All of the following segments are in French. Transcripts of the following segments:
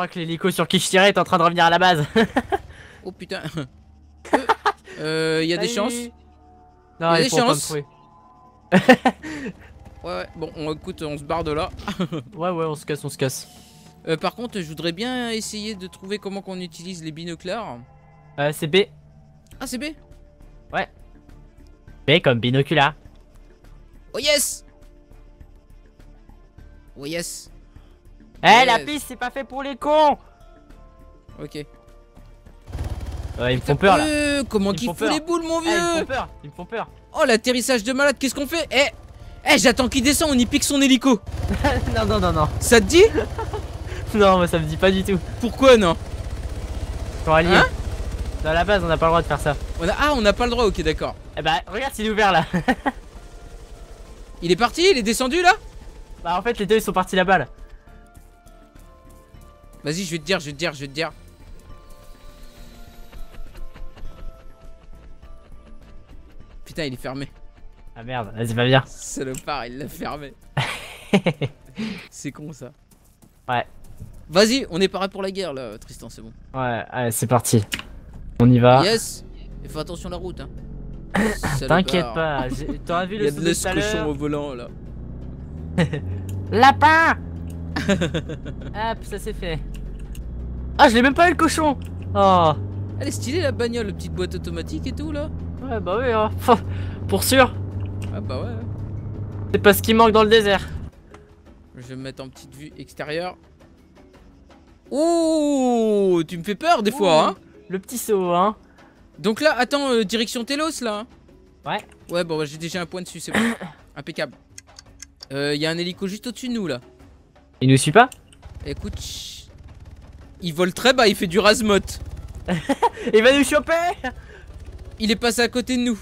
crois que l'hélico sur qui je tirais est en train de revenir à la base. Oh putain. Euh, y a des chances Non, Y a des chances. Ouais, ouais. Bon, on, écoute, on se barre de là. Ouais, ouais, on se casse, on se casse. Euh, par contre, je voudrais bien essayer de trouver comment qu'on utilise les binoclars. Euh, c'est B. Ah, c'est B B comme binoculaire. Oh yes Oh yes Eh, la piste, c'est pas fait pour les cons Ok. Ouais, ils me font peur là. Euh, comment Ils qu'il font les boules, mon Eh, ils me font vieux peur, ils me font peur. Oh, l'atterrissage de malade, qu'est-ce qu'on fait? Eh Eh, j'attends qu'il descende, on y pique son hélico non, non, non, non. Ça te dit? Non, moi ça me dit pas du tout. Pourquoi non? Coralie. Hein? Dans la base, on n'a pas le droit de faire ça. on a... Ah, on n'a pas le droit, ok, d'accord. Eh bah, regarde s'il est ouvert là. Il est parti Il est descendu, là? Bah, en fait, les deux ils sont partis là-bas là. Vas-y, je vais te dire, je vais te dire, je vais te dire. Putain, il est fermé. Ah merde, vas-y, va bien. Salopard, il l'a fermé. C'est con ça. Ouais. Vas-y, on est paré pour la guerre là, Tristan, c'est bon. Ouais, allez, c'est parti. On y va. Yes Et fais attention à la route, hein. T'inquiète pas, t'auras vu Il y le a de l'heure. au volant là. Lapin Hop, ça c'est fait. Ah, je l'ai même pas eu le cochon Oh Elle est stylée la bagnole, la petite boîte automatique et tout là. Ouais, bah oui, hein. Pour sûr, Ah bah ouais. c'est pas ce qui manque dans le désert. Je vais me mettre en petite vue extérieure. Ouh, tu me fais peur des fois, hein. Le petit saut, hein. Donc là, attends, euh, direction Telos là. hein. Ouais. Ouais, bon, bah, j'ai déjà un point dessus, c'est bon. Impeccable. Il y a un hélico juste au-dessus de nous là. Il nous suit pas? Écoute. Il vole très bas, il fait du rasmote. Il va nous choper Il est passé à côté de nous.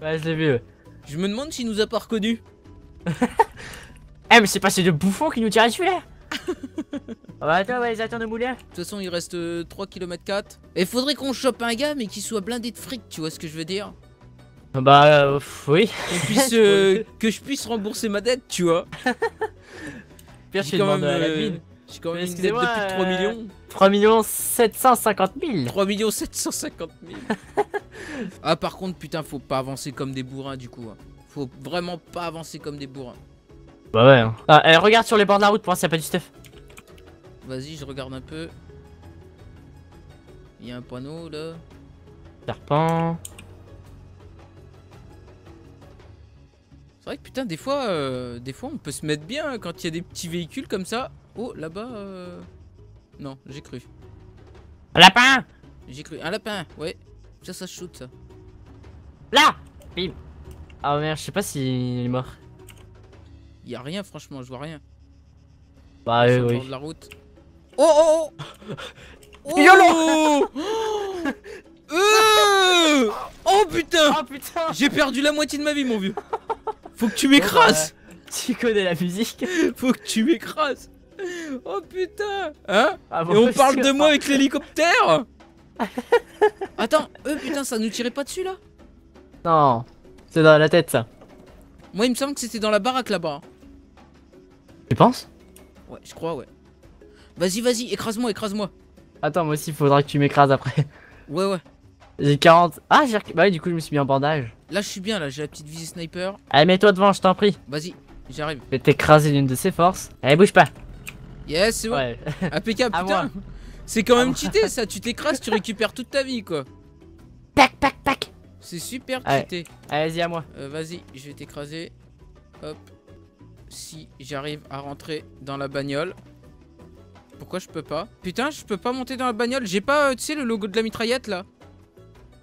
Ouais, je l'ai vu. Je me demande s'il nous a pas reconnus. Eh, mais c'est pas ces deux bouffons qui nous tirent dessus là Ah bah attends, ouais, ils attendent de mouler. De toute façon, il reste euh, 3 km 4. Et faudrait qu'on chope un gars, mais qui soit blindé de fric, tu vois ce que je veux dire? Bah, euh, oui. Puisse, euh, Que je puisse rembourser ma dette, tu vois. Pire, je quand même, la euh, mine. J'ai quand même une dette depuis excusez-moi, 3 euh, millions. 3 millions 750 000. 3 millions 750 000. ah, par contre, putain, faut pas avancer comme des bourrins, du coup. hein. Faut vraiment pas avancer comme des bourrins. Bah ouais. hein. Ah, eh, regarde sur les bords de la route pour voir s'il y a pas du stuff. Vas-y, je regarde un peu. Il y a un panneau là. Serpent. C'est vrai que putain, des fois, euh, des fois, on peut se mettre bien quand il y a des petits véhicules comme ça. Oh, là-bas. euh, Non, j'ai cru. Lapin J'ai cru. Un lapin, ouais. Ça, ça shoot ça. Là Bim Ah merde, je sais pas s'il est mort. Il y a rien, franchement, je vois rien. Bah euh, oui. de la route. Oh oh oh YOLO oh Euh Oh putain Oh putain J'ai perdu la moitié de ma vie, mon vieux. Faut que tu m'écrases. Tu connais la musique Faut que tu m'écrases. Oh putain. Hein ah, Et on parle de moi avec l'hélicoptère Attends, eux putain, ça nous tirait pas dessus là Non, c'est dans la tête ça. Moi, il me semble que c'était dans la baraque là-bas. Tu penses? Ouais, je crois, ouais. Vas-y, vas-y, écrase-moi, écrase-moi. Attends, moi aussi, il faudra que tu m'écrases après. Ouais, ouais. J'ai 40. Ah, j'ai. Bah oui, du coup, je me suis mis en bandage. Là, je suis bien, là, j'ai la petite visée sniper. Allez, mets-toi devant, je t'en prie. Vas-y, j'arrive. Je vais t'écraser d'une de ses forces. Allez, bouge pas. Yes, c'est bon. Ouais. Impeccable, putain. C'est quand même cheaté ça, tu t'écrases, tu récupères toute ta vie quoi. Tac, tac, tac. C'est super cheaté. Allez, vas-y, à moi. Euh, Vas-y, je vais t'écraser. Hop. Si j'arrive à rentrer dans la bagnole. Pourquoi je peux pas? Putain, je peux pas monter dans la bagnole. J'ai pas, euh, tu sais, le logo de la mitraillette là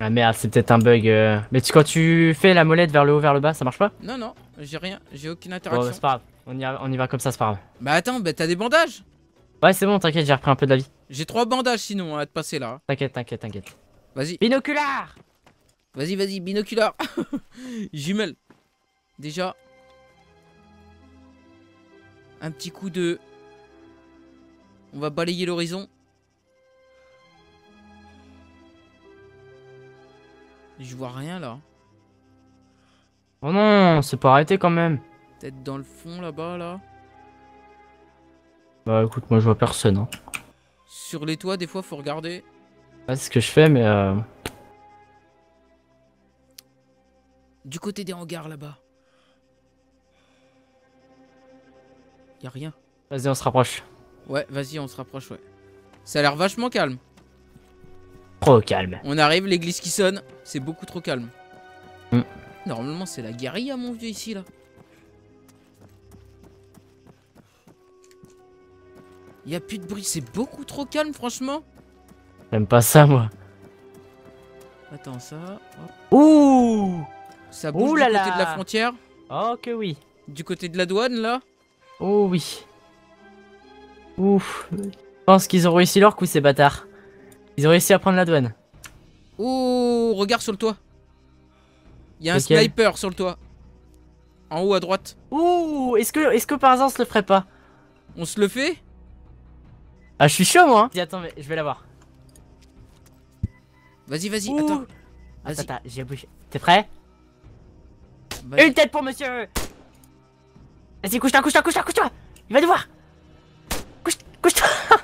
Ah merde, c'est peut-être un bug. euh. Mais tu, quand tu fais la molette vers le haut, vers le bas, ça marche pas? Non, non, j'ai rien. J'ai aucune Bon, interaction. c'est pas grave. On y, va, on y va comme ça, c'est pas grave. bah attends, bah t'as des bandages? Ouais, c'est bon, t'inquiète, j'ai repris un peu de la vie. J'ai trois bandages sinon à te passer là. T'inquiète, t'inquiète, t'inquiète. Vas-y, Binoculaire vas-y, vas-y, binoculaire. Jumelle. Déjà. Un petit coup de. On va balayer l'horizon. Je vois rien là. Oh non, c'est pas arrêté quand même. Peut-être dans le fond là-bas là. Bah écoute, moi je vois personne. Hein. Sur les toits, des fois, faut regarder. Ouais, c'est ce que je fais, mais euh... Du côté des hangars là-bas. Y a rien. Vas-y, on se rapproche. Ouais, vas-y, on se rapproche, ouais. Ça a l'air vachement calme. Trop calme. On arrive, l'église qui sonne. C'est beaucoup trop calme. Hmm. Normalement, c'est la guérilla, mon vieux, ici, là. Y a plus de bruit, c'est beaucoup trop calme, franchement. J'aime pas ça, moi. Attends, ça. hop. Ouh Ça bouge Ouh du là côté là. de la frontière. Oh que oui. Du côté de la douane, là. Oh oui. Ouf. Je pense qu'ils ont réussi leur coup, ces bâtards. Ils ont réussi à prendre la douane. Oh, regarde sur le toit. Il y a un Lequel sniper sur le toit. En haut à droite. Ouh Est-ce que, est que par hasard on se le ferait pas? On se le fait? Ah, je suis chaud, moi. hein. Dis, attends, mais je vais l'avoir. Vas-y, vas-y, attends. Attends, j'ai bougé. T'es prêt? Une tête pour monsieur Vas-y, couche-toi, couche-toi, couche-toi, couche-toi Il va devoir Couche, couche-toi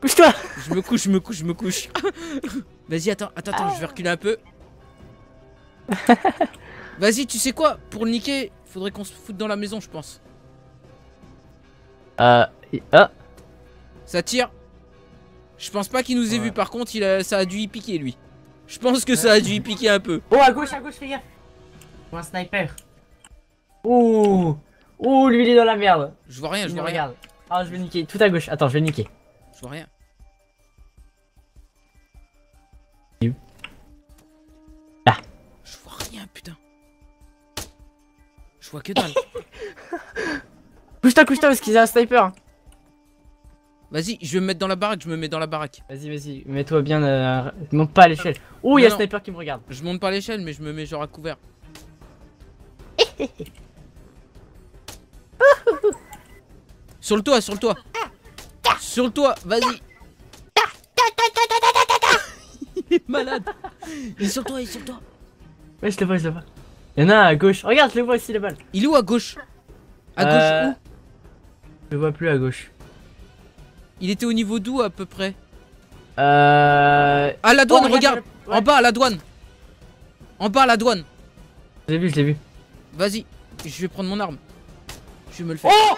Couche-toi Je me couche, je me couche, je me couche. Vas-y, attends, attends, attends, je vais reculer un peu. Vas-y, tu sais quoi? Pour le niquer, faudrait qu'on se foute dans la maison, je pense. Euh... Ah Ça tire. Je pense pas qu'il nous ait Ouais. vu, par contre, il a... ça a dû y piquer, lui. Je pense que ça a dû y piquer un peu. Oh, à gauche, à gauche, fais gaffe Ou un sniper Ouh Ouh, lui, il est dans la merde Je vois rien, je Il vois nous rien. regarde. Ah, je vais niquer. Tout à gauche. Attends, je vais niquer. Je vois rien. Là. Je vois rien, putain. Je vois que dalle. Couche-toi, couche-toi, parce qu'ils ont un sniper. Vas-y, je vais me mettre dans la baraque, je me mets dans la baraque. Vas-y, vas-y, mets-toi bien. Euh... Monte pas à l'échelle. Ouh, il y a Non, sniper qui me regarde. Je monte pas l'échelle, mais je me mets genre à couvert. sur le toit, sur le toit. Sur le toit, vas-y. Il est malade. Il est sur le toit, il est sur le toit. Ouais, je le vois, je le vois. Il y en a un à gauche. Regarde, je le vois ici, les balles. Il est où à gauche? À Euh, gauche où? Je le vois plus à gauche. Il était au niveau d'où à peu près Euh. À la douane, Oh, regarde. Ouais. En bas, à la douane. En bas, à la douane. Je l'ai vu, je l'ai vu. Vas-y, je vais prendre mon arme. Je vais me le faire. Oh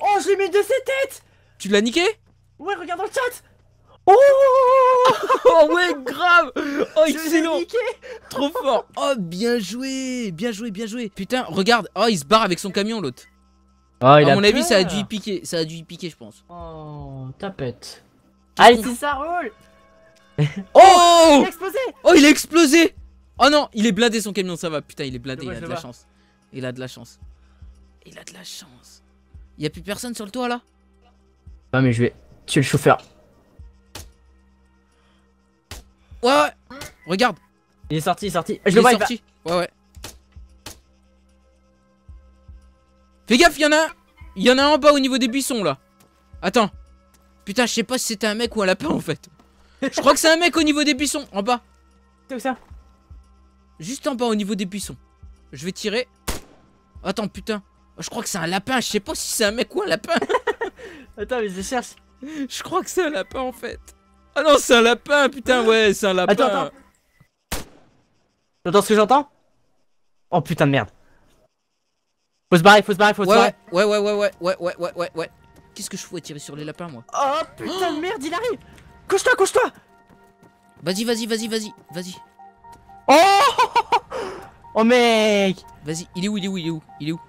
Oh, je l'ai mis de ses têtes Tu l'as niqué? Ouais, regarde dans le chat Oh Oh ouais, grave Oh, excellent niqué Trop fort Oh, bien joué Bien joué, bien joué Putain, regarde Oh, il se barre avec son camion, l'autre. Oh, il À a mon avis, ça a dû y piquer. Ça a dû y piquer, je pense. Oh, tapette. Allez, qu'on- si ça roule Oh Il a explosé Oh, il a explosé Oh non, il est blindé son camion, ça va. Putain, il est blindé, vois, il a de la vois. chance. Il a de la chance. Il a de la chance. Il y a plus personne sur le toit, là? Ah, mais je vais tuer le chauffeur. Ouais, ouais Regarde Il est sorti, il est sorti. Je Il le est vois, il va- sorti. Ouais, ouais. Fais gaffe, il y en a un. Il y en a en bas au niveau des buissons là. Attends. Putain, je sais pas si c'était un mec ou un lapin en fait. Je crois que c'est un mec au niveau des buissons, en bas. C'est où ça? Juste en bas au niveau des buissons. Je vais tirer. Attends, putain. Je crois que c'est un lapin. Je sais pas si c'est un mec ou un lapin. Attends, mais je cherche. Je crois que c'est un lapin en fait. Ah non, c'est un lapin, putain, ouais, c'est un lapin. Attends, attends. T'entends ce que j'entends? Oh putain de merde. Faut se barrer, faut se barrer, faut se Ouais, barrer. ouais, ouais, ouais, ouais, ouais, ouais, ouais, ouais, ouais. Qu'est-ce que je fous à tirer sur les lapins, moi Oh putain de merde, il arrive. Couche-toi, couche-toi Vas-y, vas-y, vas-y, vas-y, vas-y. Oh Oh mec. Vas-y, il est où, il est où, il est où Il est où?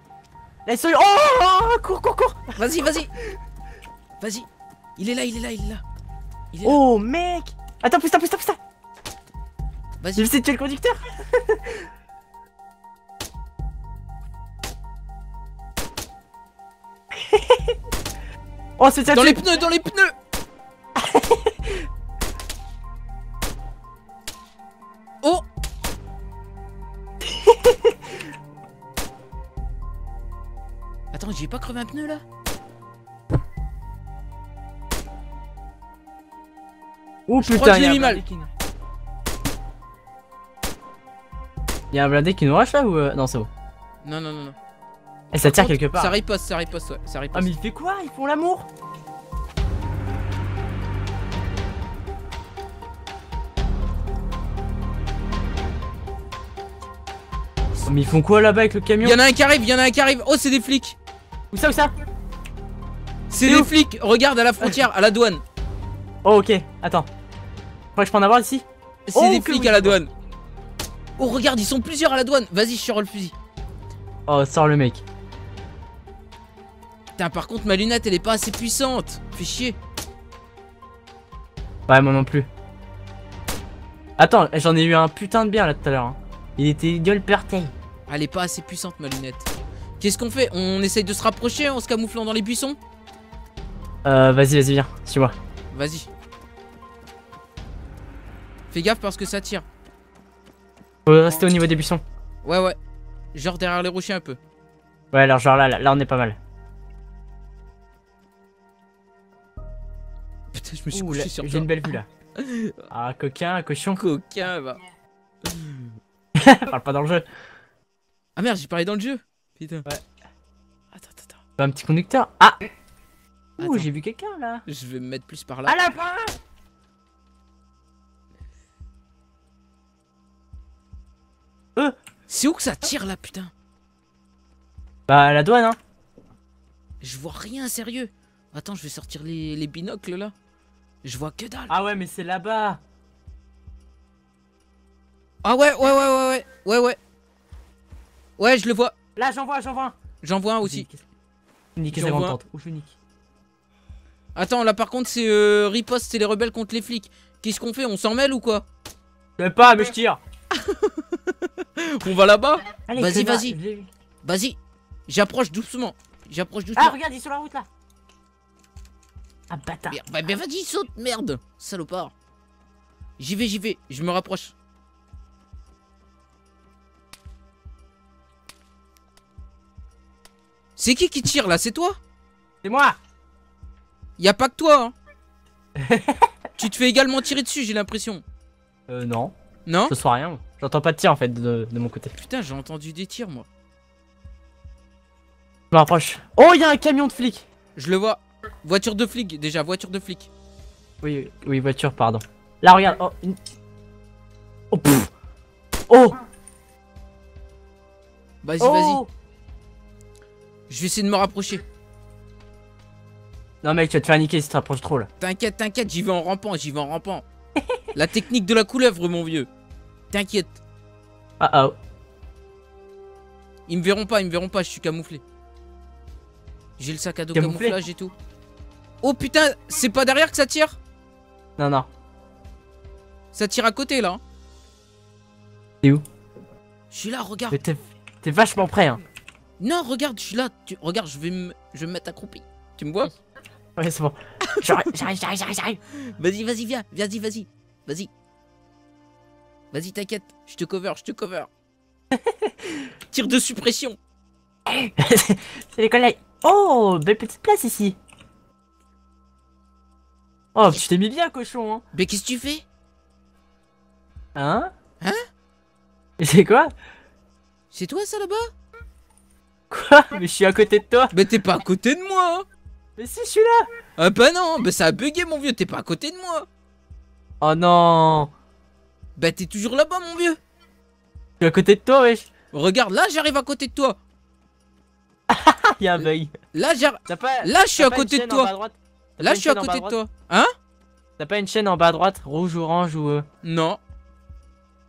Laisse-le Oh Cours, cours, cours. Vas-y, vas-y. Vas-y. Il est là, il est là, il est là. Il est là, Oh mec. Attends, pousse-toi, pousse-toi, pousse-toi. J'ai vas-y essayé de tuer le conducteur Oh c'est ça Dans les pneus, dans les pneus Oh Attends, j'ai pas crevé un pneu là Oh Je putain, il y a qui y a un blindé qui nous rush là ou euh, Non, c'est bon. Non, non, non, non. Elle s'attire quelque part. Ça riposte, ça riposte, ouais. Ça riposte. Ah, mais il fait quoi? Ils font l'amour? Oh, mais ils font quoi là-bas avec le camion? Y'en a un qui arrive, y'en a un qui arrive. Oh c'est des flics. Où ça, où ça? C'est des flics. Regarde à la frontière, à la douane. Oh ok, attends. Faudrait que je peux en avoir ici C'est oh, des flics à la douane. Oh regarde, ils sont plusieurs à la douane. Vas-y, je sors le fusil. Oh, sors le mec. Putain, par contre, ma lunette, elle est pas assez puissante. Fais chier. Ouais, moi non plus. Attends, j'en ai eu un putain de bien là tout à l'heure. hein. Il était gueule perté. Elle est pas assez puissante, ma lunette. Qu'est-ce qu'on fait? On essaye de se rapprocher en se camouflant dans les buissons? Euh, vas-y, vas-y, viens, suis-moi. Vas-y. Fais gaffe parce que ça tire. Faut rester au niveau des buissons. Ouais, ouais. Genre derrière les rochers un peu. Ouais, alors genre là, là, là, on est pas mal. Je me suis Ouh, couché là, sur J'ai une belle vue là. Ah, coquin, cochon. Coquin, va. Parle pas dans le jeu. Ah merde, j'ai parlé dans le jeu. Putain. Ouais. Attends, attends, attends. Un petit conducteur. Ah Ouh, j'ai vu quelqu'un là. Je vais me mettre plus par là. Ah lapin C'est où que ça tire là, putain? Bah, à la douane, hein. Je vois rien, sérieux. Attends, je vais sortir les, les binocles là. Je vois que dalle. Ah ouais, mais c'est là-bas. Ah ouais, ouais, ouais, ouais, ouais, ouais, ouais. Ouais, je le vois. Là, j'en vois, j'en vois. un. J'en vois un aussi. Vois un. tante. Où je nique Attends, là par contre, c'est euh, riposte, c'est les rebelles contre les flics. Qu'est-ce qu'on fait On s'en mêle ou quoi Je sais pas, mais je tire. On va là-bas Vas-y, vas-y. Vas-y. J'approche doucement. J'approche doucement. Ah, regarde, il est sur la route là. Ah, bâtard. Merde, bah, bah, vas-y, saute, merde Salopard J'y vais, j'y vais, je me rapproche. C'est qui qui tire là? C'est toi? C'est moi. Y a pas que toi, hein Tu te fais également tirer dessus, j'ai l'impression. Euh, non. Non? Ce soit rien. J'entends pas de tir en fait de, de mon côté. Putain, j'ai entendu des tirs, moi. Je me rapproche. Oh, il y a un camion de flic. Je le vois. Voiture de flic, déjà, voiture de flic. Oui, oui, voiture, pardon. Là, regarde. Oh, une... oh, pff. oh, Vas-y, oh. vas-y. Je vais essayer de me rapprocher. Non, mec, tu vas te faire niquer si tu te rapproches trop là. T'inquiète, t'inquiète, j'y vais en rampant, j'y vais en rampant. La technique de la couleuvre, mon vieux. T'inquiète. Ah, oh. Ils me verront pas, ils me verront pas, je suis camouflé. J'ai le sac à dos Camouflé camouflage et tout. Oh putain, c'est pas derrière que ça tire Non, non. Ça tire à côté là. hein. T'es où Je suis là, regarde. T'es vachement prêt, hein. Non, regarde, je suis là. Tu... Regarde, je vais, me... je vais me mettre accroupi. Tu me vois Ouais, c'est bon. J'arrive, j'arrive, j'arrive, j'arrive, j'arrive. Vas-y, vas-y, viens. Vas-y, vas-y. Vas-y. Vas-y, t'inquiète. Je te cover, je te cover. Tire de suppression. c'est les collègues. Oh, belle petite place ici. Oh, tu t'es mis bien, cochon, hein. Mais qu'est-ce que tu fais? Hein? Hein? C'est quoi? C'est toi ça là-bas? Quoi? Mais je suis à côté de toi. Mais t'es pas à côté de moi. hein. Mais si, je suis là. Ah bah non, bah ça a bugué mon vieux, t'es pas à côté de moi. Oh non. Bah t'es toujours là-bas mon vieux. Je suis à côté de toi, wesh. Regarde, là j'arrive à côté de toi. Ah, il y a un bug. Là j'arrive. Là je suis à côté de toi. Là je suis à côté de toi. Hein? T'as pas une chaîne en bas à droite, rouge, orange ou. euh, Non.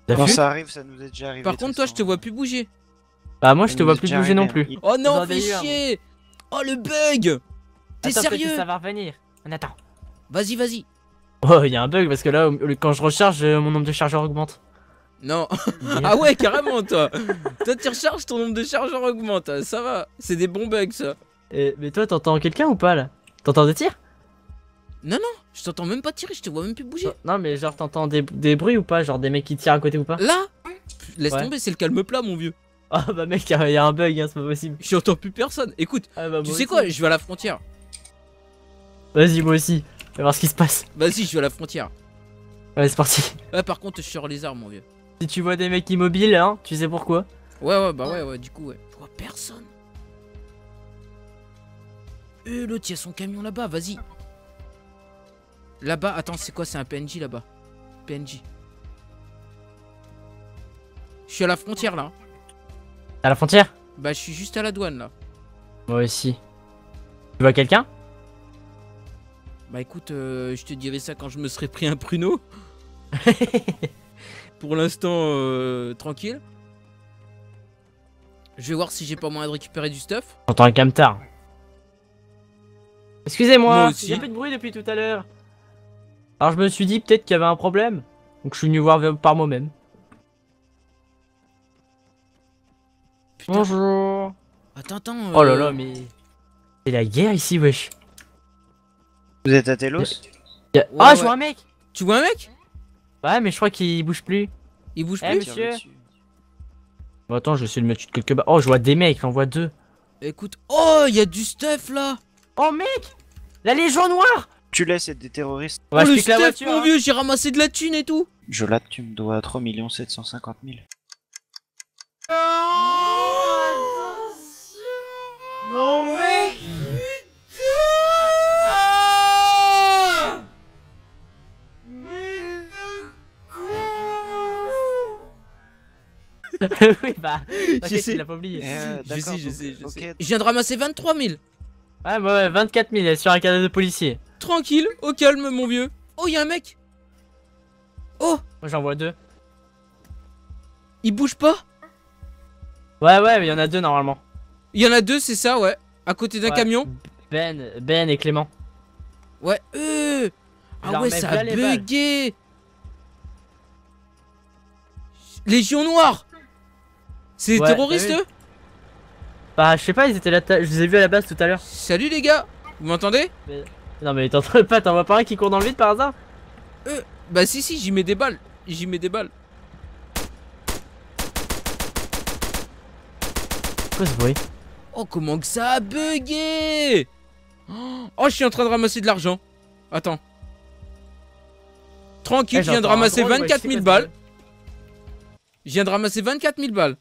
Quand ça arrive, ça nous est déjà arrivé. Par contre toi je te vois plus bouger. Bah, moi, je te vois plus bouger non plus. Oh non, fais chier. Oh le bug. T'es sérieux? Ça va revenir. On attend. Vas-y, vas-y. Oh, il y a un bug parce que là, quand je recharge, euh, mon nombre de chargeurs augmente. Non. ah ouais, carrément toi. toi tu recharges, ton nombre de chargeurs augmente. Ça va. C'est des bons bugs ça. Et- mais toi, t'entends quelqu'un ou pas là? T'entends des tirs? Non, non, je t'entends même pas tirer, je te vois même plus bouger. Non, mais genre, t'entends des, des bruits ou pas? Genre des mecs qui tirent à côté ou pas? Là? Laisse Ouais. tomber, c'est le calme plat, mon vieux. Ah bah, mec, il y, a un bug, hein, c'est pas possible. J'entends plus personne. Écoute, Ah bah, tu sais aussi. quoi? Je vais à la frontière. Vas-y, moi aussi. On va voir ce qui se passe. Vas-y, je vais à la frontière. Ouais, c'est parti. Ouais, par contre, je sors les armes, mon vieux. Si tu vois des mecs immobiles, hein, tu sais pourquoi. Ouais, ouais, bah ouais, ouais, du coup, ouais. Je vois personne. Euh, l'autre, il y a son camion là-bas, vas-y. Là-bas, attends, c'est quoi? C'est un PNJ là-bas. PNJ. Je suis à la frontière là. À la frontière? Bah, je suis juste à la douane là. Moi aussi. Tu vois quelqu'un? Bah, écoute, euh, je te dirai ça quand je me serai pris un pruneau. Pour l'instant, euh, tranquille. Je vais voir si j'ai pas moyen de récupérer du stuff. J'entends un camtar. Moi Excusez-moi, aussi. il y a plus de bruit depuis tout à l'heure. Alors je me suis dit peut-être qu'il y avait un problème. Donc je suis venu voir par moi-même. Bonjour. Attends, attends. Oh là euh, là, mais... C'est la guerre ici, wesh. Vous êtes à Telos Ouais, Ah, je ouais. vois un mec Tu vois un mec? Ouais, mais je crois qu'il bouge plus. Il bouge Eh, plus? monsieur. Bon, attends, je vais essayer de mettre quelque part. Oh, je vois des mecs, j'en vois deux. Écoute. Oh, il y a du stuff là Oh, mec La Légion Noire Tu laisses être des terroristes. On va Oh, le la voiture. mon hein. vieux, j'ai ramassé de la thune et tout Jolat, tu me dois 3 750 000. Non mec oui, bah. Je sais. il l'a pas oublié. Euh, Je sais, je sais, je sais. Je viens de ramasser 23 000 Ouais, bah ouais, 24 000 elle est sur un cadeau de policier. Tranquille, au calme mon vieux Oh, il y a un mec Oh Moi, j'en vois deux. Il bouge pas? Ouais, ouais, mais il y en a deux normalement. Il y en a deux, c'est ça, ouais. À côté d'un Ouais. camion Ben, Ben et Clément. Ouais, Je Ah ouais, ça a bugué Légion Noire C'est des Ouais, terroristes eux? Bah, je sais pas, ils étaient là. Je les ai vus à la base tout à l'heure. Salut les gars Vous m'entendez? Non, mais t'en pas, t'en vois pas un qui court dans le vide par hasard Bah si si, j'y mets des balles. J'y mets des balles. Quoi ce bruit Oh comment que ça a bugué Oh je suis en train de ramasser de l'argent. Attends. Tranquille, Eh, je viens de ramasser drone, ouais, 24 je sais 000 quoi ce balles. Je viens de ramasser 24 000 balles